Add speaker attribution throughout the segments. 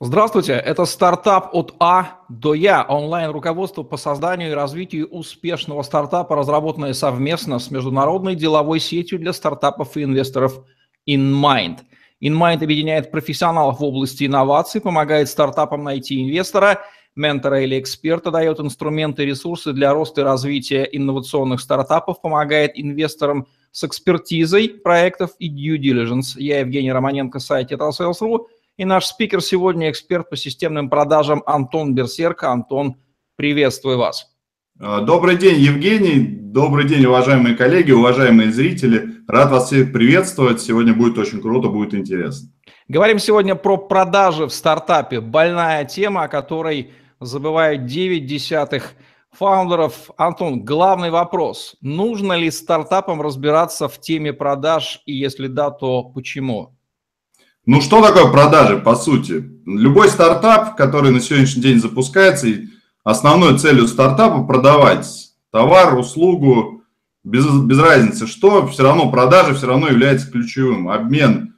Speaker 1: Здравствуйте, это стартап от А до Я, онлайн-руководство по созданию и развитию успешного стартапа, разработанное совместно с международной деловой сетью для стартапов и инвесторов InMind. InMind объединяет профессионалов в области инноваций, помогает стартапам найти инвестора, ментора или эксперта, дает инструменты и ресурсы для роста и развития инновационных стартапов, помогает инвесторам с экспертизой проектов и due diligence. Я Евгений Романенко, сайт Sales.ru – и наш спикер сегодня эксперт по системным продажам Антон Берсерка. Антон, приветствую вас.
Speaker 2: А, добрый день, Евгений. Добрый день, уважаемые коллеги, уважаемые зрители. Рад вас всех приветствовать. Сегодня будет очень круто, будет интересно.
Speaker 1: Говорим сегодня про продажи в стартапе. Больная тема, о которой забывают 9 десятых фаундеров. Антон, главный вопрос. Нужно ли стартапам разбираться в теме продаж? И если да, то почему?
Speaker 2: Ну, что такое продажи, по сути? Любой стартап, который на сегодняшний день запускается, основной целью стартапа продавать товар, услугу, без, без разницы что, все равно продажи все равно является ключевым. Обмен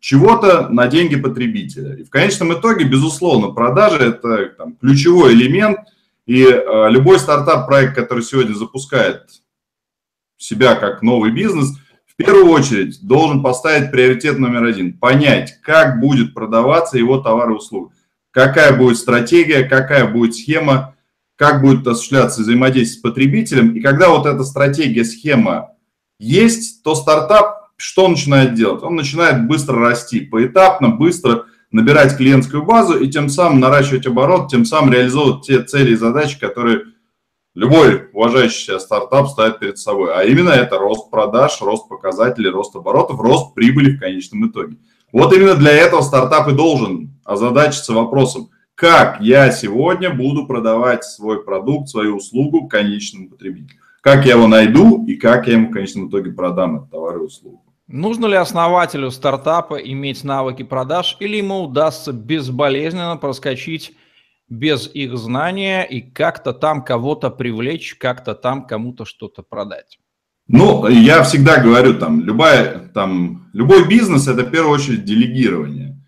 Speaker 2: чего-то на деньги потребителя. И в конечном итоге, безусловно, продажи – это там, ключевой элемент, и э, любой стартап-проект, который сегодня запускает себя как новый бизнес – в первую очередь должен поставить приоритет номер один. Понять, как будет продаваться его товар и услуга. Какая будет стратегия, какая будет схема, как будет осуществляться взаимодействие с потребителем. И когда вот эта стратегия, схема есть, то стартап что начинает делать? Он начинает быстро расти, поэтапно, быстро набирать клиентскую базу и тем самым наращивать оборот, тем самым реализовывать те цели и задачи, которые любой уважающий себя стартап ставит перед собой. А именно это рост продаж, рост показателей, рост оборотов, рост прибыли в конечном итоге. Вот именно для этого стартап и должен озадачиться вопросом, как я сегодня буду продавать свой продукт, свою услугу конечному потребителю. Как я его найду и как я ему в конечном итоге продам этот товар и услугу.
Speaker 1: Нужно ли основателю стартапа иметь навыки продаж или ему удастся безболезненно проскочить без их знания и как-то там кого-то привлечь, как-то там кому-то что-то продать?
Speaker 2: Ну, я всегда говорю, там, любая, там, любой бизнес – это в первую очередь делегирование.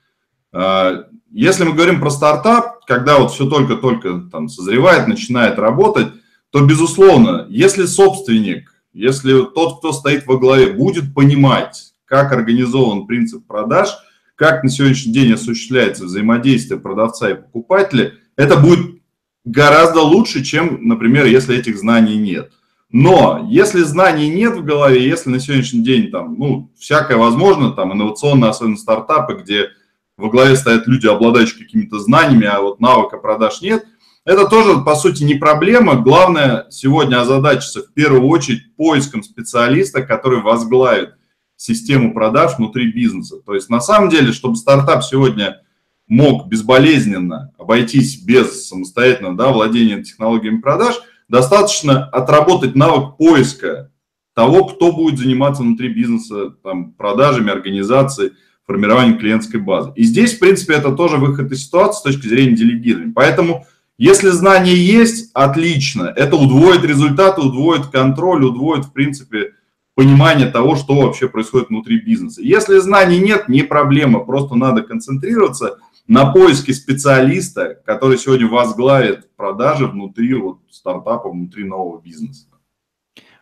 Speaker 2: А, если мы говорим про стартап, когда вот все только-только там созревает, начинает работать, то, безусловно, если собственник, если тот, кто стоит во главе, будет понимать, как организован принцип продаж, как на сегодняшний день осуществляется взаимодействие продавца и покупателя – это будет гораздо лучше, чем, например, если этих знаний нет. Но если знаний нет в голове, если на сегодняшний день там, ну, всякое возможно, там, инновационные, особенно стартапы, где во главе стоят люди, обладающие какими-то знаниями, а вот навыка продаж нет, это тоже, по сути, не проблема. Главное сегодня озадачиться в первую очередь поиском специалиста, который возглавит систему продаж внутри бизнеса. То есть, на самом деле, чтобы стартап сегодня мог безболезненно обойтись без самостоятельного да, владения технологиями продаж, достаточно отработать навык поиска того, кто будет заниматься внутри бизнеса там, продажами, организацией, формированием клиентской базы. И здесь, в принципе, это тоже выход из ситуации с точки зрения делегирования. Поэтому, если знания есть, отлично. Это удвоит результаты, удвоит контроль, удвоит, в принципе, понимание того, что вообще происходит внутри бизнеса. Если знаний нет, не проблема, просто надо концентрироваться на поиске специалиста, который сегодня возглавит продажи внутри вот стартапа, внутри нового бизнеса.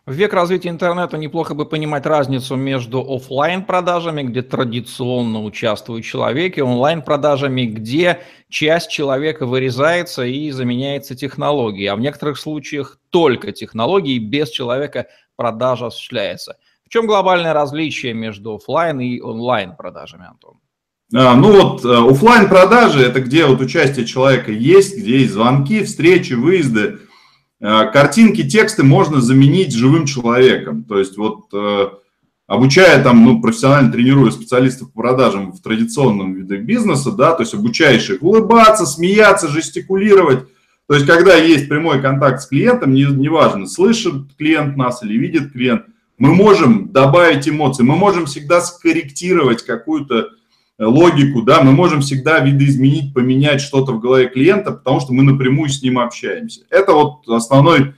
Speaker 1: В век развития интернета неплохо бы понимать разницу между офлайн продажами, где традиционно участвует человек, и онлайн продажами, где часть человека вырезается и заменяется технологией, а в некоторых случаях только технологией, без человека продажа осуществляется. В чем глобальное различие между офлайн и онлайн продажами, Антон?
Speaker 2: А, ну вот э, офлайн продажи это где вот участие человека есть, где есть звонки, встречи, выезды, а, картинки, тексты можно заменить живым человеком. То есть вот э, обучая там, ну, профессионально тренируя специалистов по продажам в традиционном виде бизнеса, да, то есть обучаешь их улыбаться, смеяться, жестикулировать. То есть когда есть прямой контакт с клиентом, неважно, не слышит клиент нас или видит клиент, мы можем добавить эмоции, мы можем всегда скорректировать какую-то логику, да, мы можем всегда видоизменить, поменять что-то в голове клиента, потому что мы напрямую с ним общаемся. Это вот основной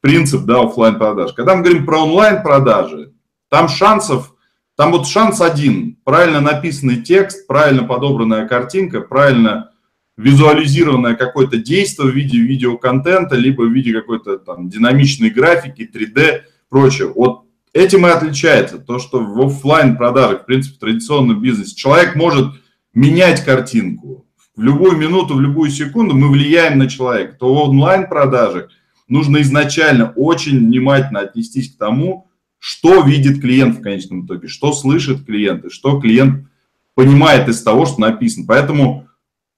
Speaker 2: принцип, да, офлайн продаж. Когда мы говорим про онлайн продажи, там шансов там вот шанс один. Правильно написанный текст, правильно подобранная картинка, правильно визуализированное какое-то действие в виде видеоконтента, либо в виде какой-то там динамичной графики, 3D, прочее. Вот этим и отличается то, что в офлайн продажах, в принципе, в традиционном бизнесе человек может менять картинку. В любую минуту, в любую секунду мы влияем на человека. То в онлайн продажах нужно изначально очень внимательно отнестись к тому, что видит клиент в конечном итоге, что слышит клиент, и что клиент понимает из того, что написано. Поэтому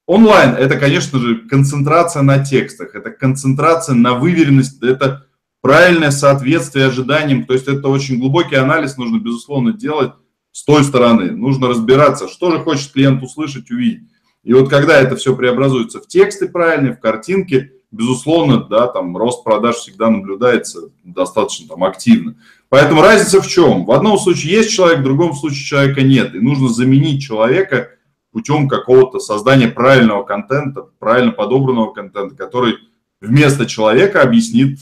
Speaker 2: онлайн – это, конечно же, концентрация на текстах, это концентрация на выверенность, это правильное соответствие ожиданиям. То есть это очень глубокий анализ нужно, безусловно, делать с той стороны. Нужно разбираться, что же хочет клиент услышать, увидеть. И вот когда это все преобразуется в тексты правильные, в картинки, безусловно, да, там рост продаж всегда наблюдается достаточно там активно. Поэтому разница в чем? В одном случае есть человек, в другом случае человека нет. И нужно заменить человека путем какого-то создания правильного контента, правильно подобранного контента, который вместо человека объяснит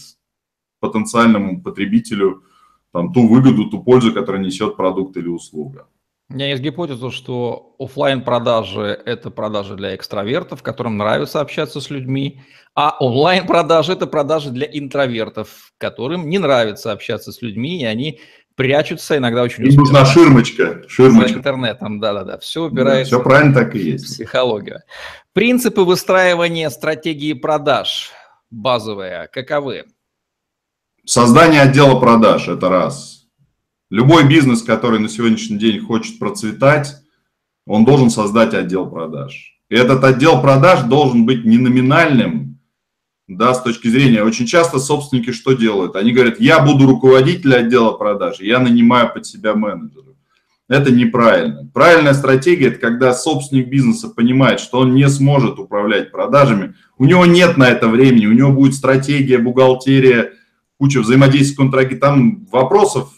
Speaker 2: потенциальному потребителю там, ту выгоду, ту пользу, которую несет продукт или услуга.
Speaker 1: У меня есть гипотеза, что офлайн продажи – это продажи для экстравертов, которым нравится общаться с людьми, а онлайн продажи – это продажи для интровертов, которым не нравится общаться с людьми, и они прячутся иногда очень
Speaker 2: Им нужна ширмочка, ширмочка.
Speaker 1: За интернетом, да-да-да. Все упирается
Speaker 2: да, все правильно так и есть.
Speaker 1: Психология. Принципы выстраивания стратегии продаж базовые каковы?
Speaker 2: Создание отдела продаж – это раз. Любой бизнес, который на сегодняшний день хочет процветать, он должен создать отдел продаж. И этот отдел продаж должен быть не номинальным, да, с точки зрения, очень часто собственники что делают? Они говорят, я буду руководителем отдела продаж, я нанимаю под себя менеджеров. Это неправильно. Правильная стратегия – это когда собственник бизнеса понимает, что он не сможет управлять продажами, у него нет на это времени, у него будет стратегия, бухгалтерия, куча взаимодействия контрагентов, там вопросов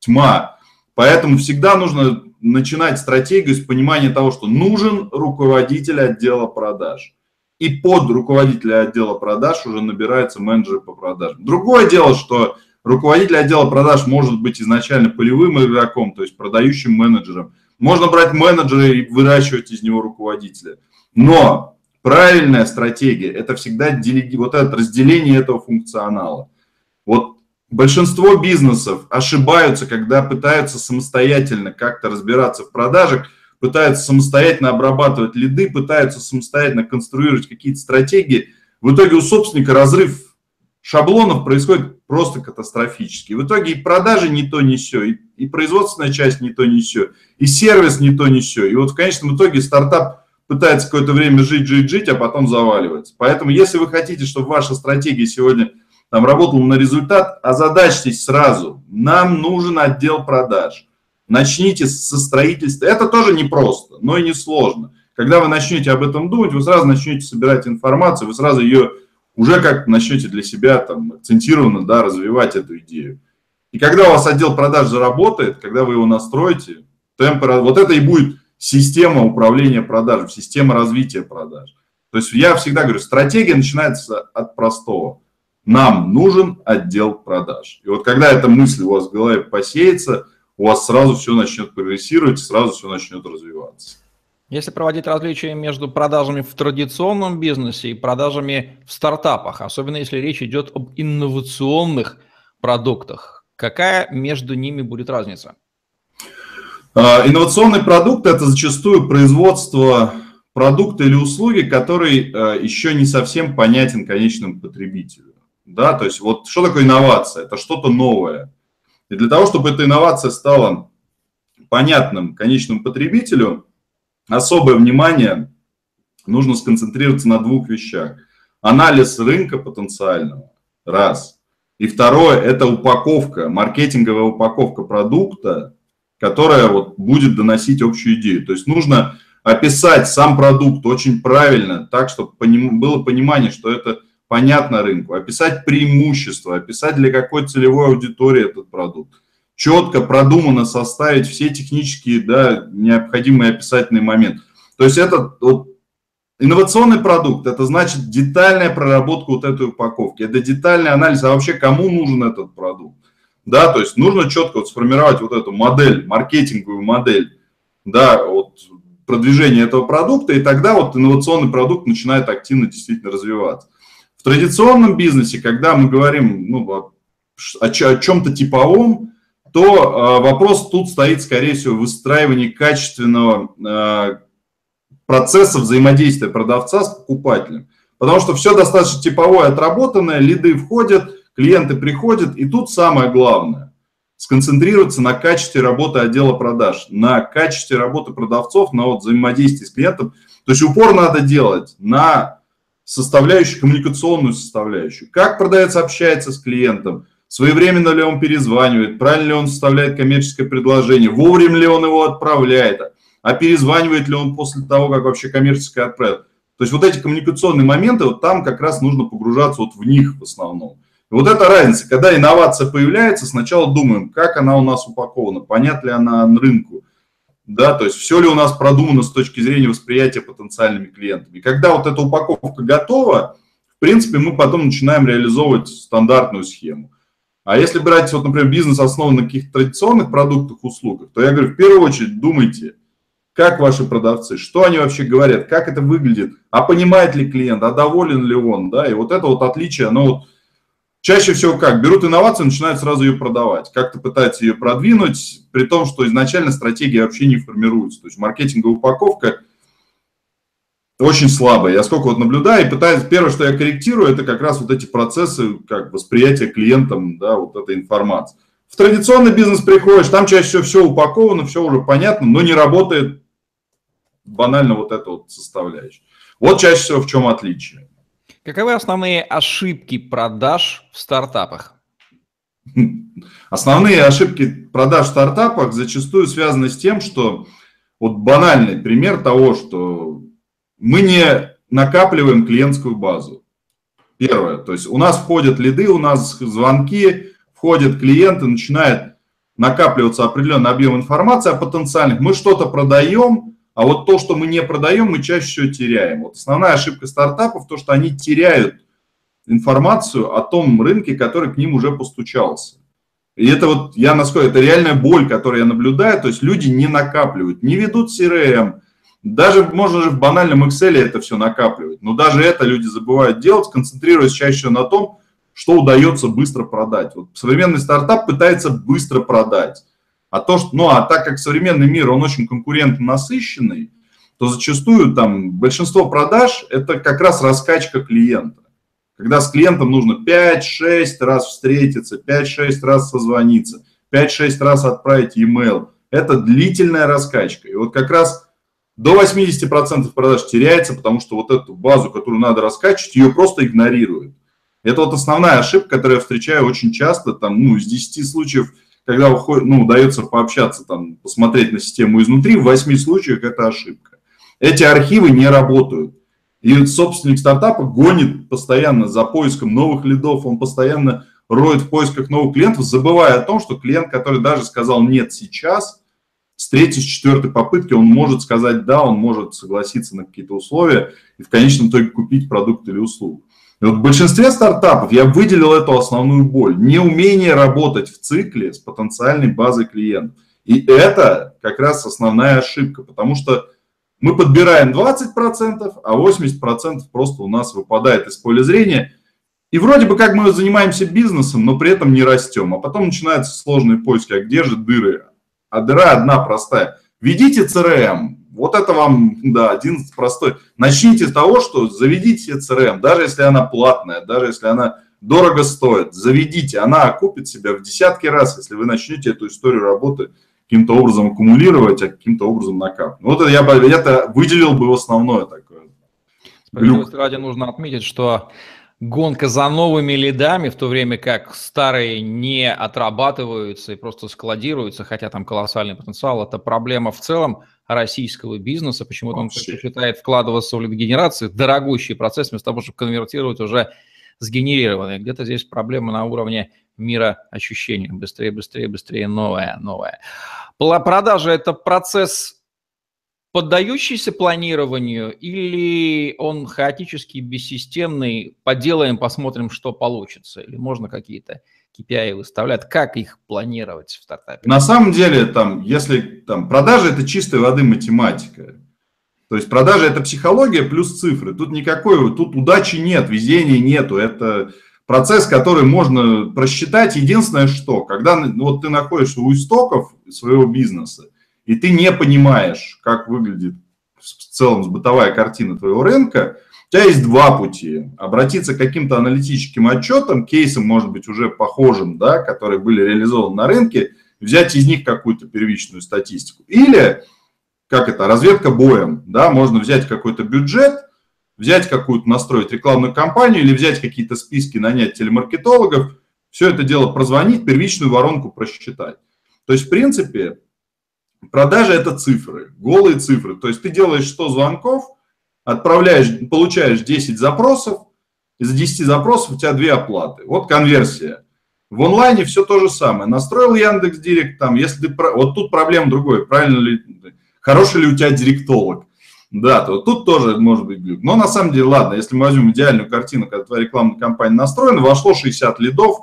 Speaker 2: тьма. Поэтому всегда нужно начинать стратегию с понимания того, что нужен руководитель отдела продаж. И под руководителя отдела продаж уже набирается менеджер по продажам. Другое дело, что руководитель отдела продаж может быть изначально полевым игроком, то есть продающим менеджером. Можно брать менеджера и выращивать из него руководителя. Но правильная стратегия – это всегда делеги... вот это разделение этого функционала. Большинство бизнесов ошибаются, когда пытаются самостоятельно как-то разбираться в продажах, пытаются самостоятельно обрабатывать лиды, пытаются самостоятельно конструировать какие-то стратегии. В итоге у собственника разрыв шаблонов происходит просто катастрофически. В итоге и продажи не то, не все, и, и производственная часть не то, не все, и сервис не то, не все. И вот в конечном итоге стартап пытается какое-то время жить, жить, жить, а потом заваливается. Поэтому если вы хотите, чтобы ваша стратегия сегодня – там работал на результат, озадачьтесь сразу. Нам нужен отдел продаж. Начните со строительства. Это тоже непросто, но и не сложно. Когда вы начнете об этом думать, вы сразу начнете собирать информацию, вы сразу ее уже как начнете для себя там акцентированно да, развивать эту идею. И когда у вас отдел продаж заработает, когда вы его настроите, темпы, вот это и будет система управления продажами, система развития продаж. То есть я всегда говорю, стратегия начинается от простого – нам нужен отдел продаж. И вот когда эта мысль у вас в голове посеется, у вас сразу все начнет прогрессировать, сразу все начнет развиваться.
Speaker 1: Если проводить различия между продажами в традиционном бизнесе и продажами в стартапах, особенно если речь идет об инновационных продуктах, какая между ними будет разница?
Speaker 2: А, инновационный продукт – это зачастую производство продукта или услуги, который а, еще не совсем понятен конечному потребителю. Да, то есть вот что такое инновация? Это что-то новое. И для того, чтобы эта инновация стала понятным конечному потребителю, особое внимание нужно сконцентрироваться на двух вещах. Анализ рынка потенциального, раз. И второе, это упаковка, маркетинговая упаковка продукта, которая вот будет доносить общую идею. То есть нужно описать сам продукт очень правильно, так, чтобы было понимание, что это понятно рынку, описать преимущества, описать для какой целевой аудитории этот продукт, четко, продуманно составить все технические, да, необходимые описательные моменты. То есть это вот, инновационный продукт, это значит детальная проработка вот этой упаковки, это детальный анализ, а вообще кому нужен этот продукт. да, то есть нужно четко вот сформировать вот эту модель, маркетинговую модель, да, вот продвижения этого продукта, и тогда вот инновационный продукт начинает активно действительно развиваться. Традиционном бизнесе, когда мы говорим ну, о, о чем-то типовом, то э, вопрос тут стоит, скорее всего, в выстраивании качественного э, процесса взаимодействия продавца с покупателем. Потому что все достаточно типовое, отработанное, лиды входят, клиенты приходят, и тут самое главное – сконцентрироваться на качестве работы отдела продаж, на качестве работы продавцов, на вот взаимодействии с клиентом. То есть упор надо делать на составляющую, коммуникационную составляющую. Как продавец общается с клиентом, своевременно ли он перезванивает, правильно ли он составляет коммерческое предложение, вовремя ли он его отправляет, а перезванивает ли он после того, как вообще коммерческое отправил. То есть вот эти коммуникационные моменты, вот там как раз нужно погружаться вот в них в основном. И вот эта разница, когда инновация появляется, сначала думаем, как она у нас упакована, понятна ли она рынку, да, то есть все ли у нас продумано с точки зрения восприятия потенциальными клиентами. Когда вот эта упаковка готова, в принципе, мы потом начинаем реализовывать стандартную схему. А если брать, вот, например, бизнес основан на каких-то традиционных продуктах, услугах, то я говорю, в первую очередь думайте, как ваши продавцы, что они вообще говорят, как это выглядит, а понимает ли клиент, а доволен ли он, да, и вот это вот отличие, оно вот Чаще всего как? Берут инновацию, начинают сразу ее продавать. Как-то пытаются ее продвинуть, при том, что изначально стратегия вообще не формируется. То есть маркетинговая упаковка очень слабая. Я сколько вот наблюдаю и пытаюсь, первое, что я корректирую, это как раз вот эти процессы, как восприятие клиентам, да, вот этой информации. В традиционный бизнес приходишь, там чаще всего все упаковано, все уже понятно, но не работает банально вот эта вот составляющая. Вот чаще всего в чем отличие.
Speaker 1: Каковы основные ошибки продаж в стартапах?
Speaker 2: Основные ошибки продаж в стартапах зачастую связаны с тем, что вот банальный пример того, что мы не накапливаем клиентскую базу. Первое, то есть у нас входят лиды, у нас звонки, входят клиенты, начинает накапливаться определенный объем информации о потенциальных. Мы что-то продаем, а вот то, что мы не продаем, мы чаще всего теряем. Вот основная ошибка стартапов, то, что они теряют информацию о том рынке, который к ним уже постучался. И это вот, я насколько, это реальная боль, которую я наблюдаю, то есть люди не накапливают, не ведут CRM, даже можно же в банальном Excel это все накапливать, но даже это люди забывают делать, концентрируясь чаще всего на том, что удается быстро продать. Вот современный стартап пытается быстро продать. А то, что, ну, а так как современный мир, он очень конкурентно насыщенный, то зачастую там большинство продаж – это как раз раскачка клиента. Когда с клиентом нужно 5-6 раз встретиться, 5-6 раз созвониться, 5-6 раз отправить e-mail. Это длительная раскачка. И вот как раз до 80% продаж теряется, потому что вот эту базу, которую надо раскачивать, ее просто игнорируют. Это вот основная ошибка, которую я встречаю очень часто, там, ну, из 10 случаев – когда ну, удается пообщаться, там, посмотреть на систему изнутри, в 8 случаях это ошибка. Эти архивы не работают. И собственник стартапа гонит постоянно за поиском новых лидов, он постоянно роет в поисках новых клиентов, забывая о том, что клиент, который даже сказал «нет» сейчас, с третьей, с четвертой попытки он может сказать «да», он может согласиться на какие-то условия и в конечном итоге купить продукт или услугу. Вот в большинстве стартапов я выделил эту основную боль. Неумение работать в цикле с потенциальной базой клиентов. И это как раз основная ошибка, потому что мы подбираем 20%, а 80% просто у нас выпадает из поля зрения. И вроде бы как мы занимаемся бизнесом, но при этом не растем. А потом начинаются сложные поиски, а где же дыры? А дыра одна простая. Ведите CRM, вот это вам, да, один простой. Начните с того, что заведите CRM, даже если она платная, даже если она дорого стоит, заведите, она окупит себя в десятки раз, если вы начнете эту историю работы каким-то образом аккумулировать, а каким-то образом накапливать. Вот это я бы это выделил бы в основное такое.
Speaker 1: Справедливости ради нужно отметить, что гонка за новыми лидами, в то время как старые не отрабатываются и просто складируются, хотя там колоссальный потенциал, это проблема в целом российского бизнеса. Почему-то он предпочитает вкладываться в лидогенерацию, дорогущий процесс, вместо того, чтобы конвертировать уже сгенерированные. Где-то здесь проблема на уровне мира ощущений. Быстрее, быстрее, быстрее, новое, новое. Продажа – это процесс поддающийся планированию или он хаотический, бессистемный, поделаем, посмотрим, что получится? Или можно какие-то KPI выставляют, как их планировать в стартапе?
Speaker 2: На самом деле, там, если там, продажи – это чистой воды математика. То есть продажа – это психология плюс цифры. Тут никакой, тут удачи нет, везения нету. Это процесс, который можно просчитать. Единственное, что, когда вот ты находишься у истоков своего бизнеса, и ты не понимаешь, как выглядит в целом бытовая картина твоего рынка, у тебя есть два пути. Обратиться к каким-то аналитическим отчетам, кейсам, может быть, уже похожим, да, которые были реализованы на рынке, взять из них какую-то первичную статистику. Или, как это, разведка боем, да, можно взять какой-то бюджет, взять какую-то, настроить рекламную кампанию или взять какие-то списки, нанять телемаркетологов, все это дело прозвонить, первичную воронку просчитать. То есть, в принципе, продажа – это цифры, голые цифры. То есть, ты делаешь 100 звонков, отправляешь, получаешь 10 запросов, из 10 запросов у тебя две оплаты. Вот конверсия. В онлайне все то же самое. Настроил Яндекс Директ, там, если ты... Вот тут проблема другой, правильно ли... Хороший ли у тебя директолог? Да, то тут тоже может быть глюк. Но на самом деле, ладно, если мы возьмем идеальную картину, когда твоя рекламная кампания настроена, вошло 60 лидов,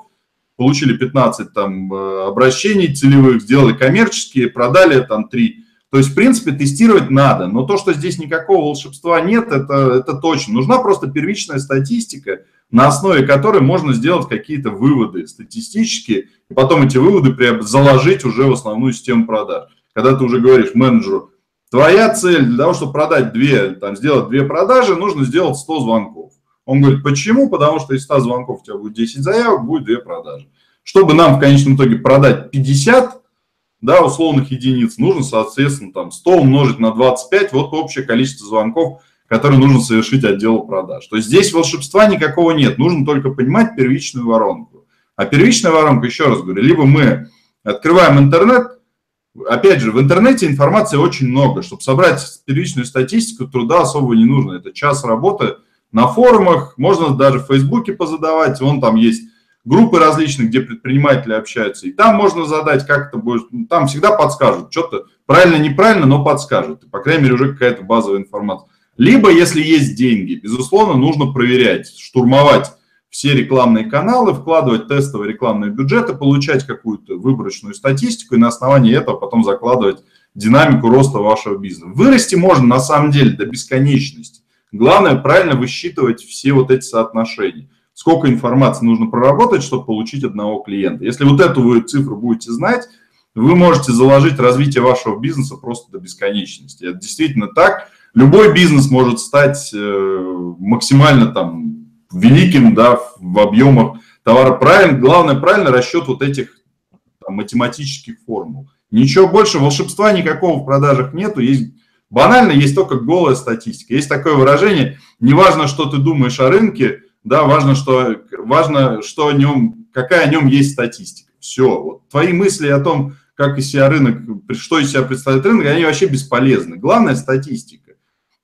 Speaker 2: получили 15 там э, обращений целевых, сделали коммерческие, продали там 3. То есть, в принципе, тестировать надо. Но то, что здесь никакого волшебства нет, это, это точно. Нужна просто первичная статистика, на основе которой можно сделать какие-то выводы статистические, и потом эти выводы заложить уже в основную систему продаж. Когда ты уже говоришь менеджеру, Твоя цель для того, чтобы продать две, там, сделать две продажи, нужно сделать 100 звонков. Он говорит, почему? Потому что из 100 звонков у тебя будет 10 заявок, будет две продажи. Чтобы нам в конечном итоге продать 50 да, условных единиц, нужно, соответственно, там 100 умножить на 25, вот общее количество звонков, которые нужно совершить отделу продаж. То есть здесь волшебства никакого нет, нужно только понимать первичную воронку. А первичная воронка, еще раз говорю, либо мы открываем интернет, Опять же, в интернете информации очень много. Чтобы собрать первичную статистику, труда особо не нужно. Это час работы на форумах, можно даже в Фейсбуке позадавать. Вон там есть группы различные, где предприниматели общаются. И там можно задать, как это будет. Там всегда подскажут. Что-то правильно, неправильно, но подскажут. И, по крайней мере, уже какая-то базовая информация. Либо, если есть деньги, безусловно, нужно проверять, штурмовать все рекламные каналы, вкладывать тестовые рекламные бюджеты, получать какую-то выборочную статистику и на основании этого потом закладывать динамику роста вашего бизнеса. Вырасти можно на самом деле до бесконечности. Главное правильно высчитывать все вот эти соотношения. Сколько информации нужно проработать, чтобы получить одного клиента. Если вот эту вы цифру будете знать, вы можете заложить развитие вашего бизнеса просто до бесконечности. Это действительно так. Любой бизнес может стать э, максимально там великим, да, в объемах товара. Правильно, главное, правильно расчет вот этих там, математических формул. Ничего больше, волшебства никакого в продажах нету, есть банально, есть только голая статистика. Есть такое выражение, не важно, что ты думаешь о рынке, да, важно, что, важно, что о нем, какая о нем есть статистика. Все, вот твои мысли о том, как из себя рынок, что из себя представляет рынок, они вообще бесполезны. Главное статистика.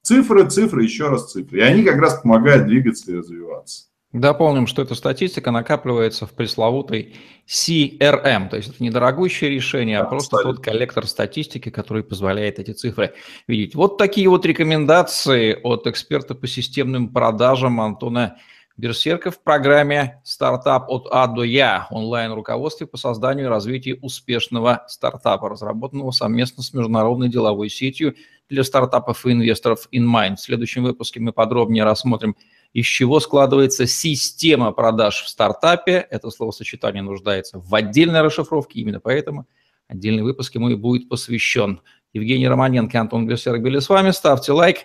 Speaker 2: Цифры, цифры, еще раз цифры. И они как раз помогают двигаться и развиваться.
Speaker 1: Дополним, что эта статистика накапливается в пресловутой CRM, то есть это недорогущее решение, а да, просто абсолютно. тот коллектор статистики, который позволяет эти цифры видеть. Вот такие вот рекомендации от эксперта по системным продажам Антона Берсерка в программе «Стартап от А до Я» онлайн-руководстве по созданию и развитию успешного стартапа, разработанного совместно с международной деловой сетью для стартапов и инвесторов InMind. В следующем выпуске мы подробнее рассмотрим, из чего складывается система продаж в стартапе. Это словосочетание нуждается в отдельной расшифровке, именно поэтому отдельный выпуск ему и будет посвящен. Евгений Романенко и Антон Глюсерк были с вами. Ставьте лайк,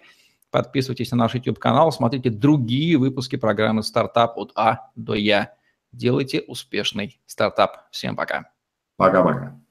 Speaker 1: подписывайтесь на наш YouTube-канал, смотрите другие выпуски программы «Стартап от А до Я». Делайте успешный стартап. Всем пока.
Speaker 2: Пока-пока.